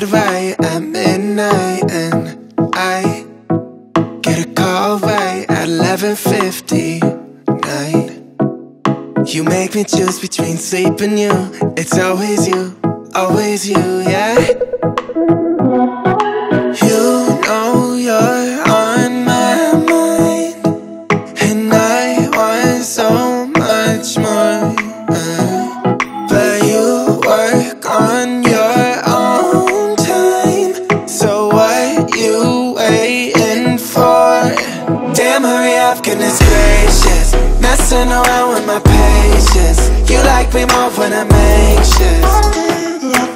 get right at midnight and I get a call right at 11.59 You make me choose between sleep and you. It's always you, always you, yeah. You know you're on my mind And I want so much more. Damn, hurry up, goodness gracious. Messing around with my patience. You like me more when I'm anxious.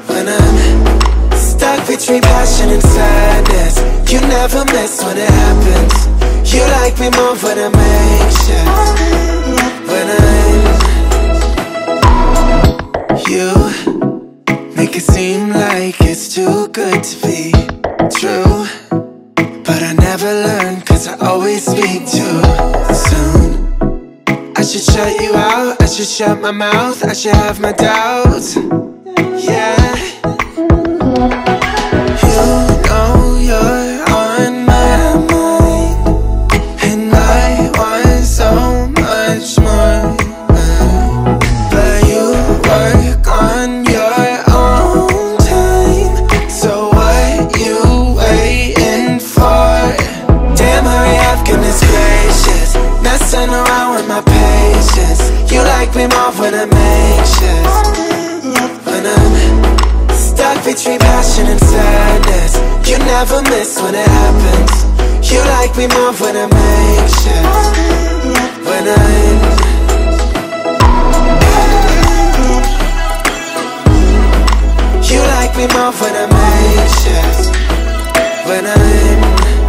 When I'm stuck between passion and sadness. You never miss when it happens. You like me more when I'm anxious. When I'm You make it seem like it's too good to be true But I never learn cause I always speak too soon. I should shut you out, I should shut my mouth I should have my doubts, yeah never miss when it happens. You like me more when I'm anxious. When I'm You like me more when I'm anxious. When I'm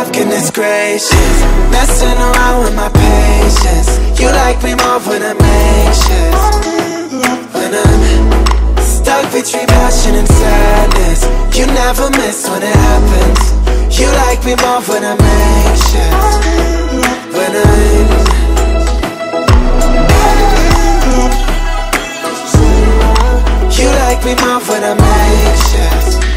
up, goodness gracious. Messing around with my patience. You like me more when I'm anxious. When I'm stuck between passion and sadness. You never miss when it happens. You like me more when I'm anxious. When I'm You like me more when I'm anxious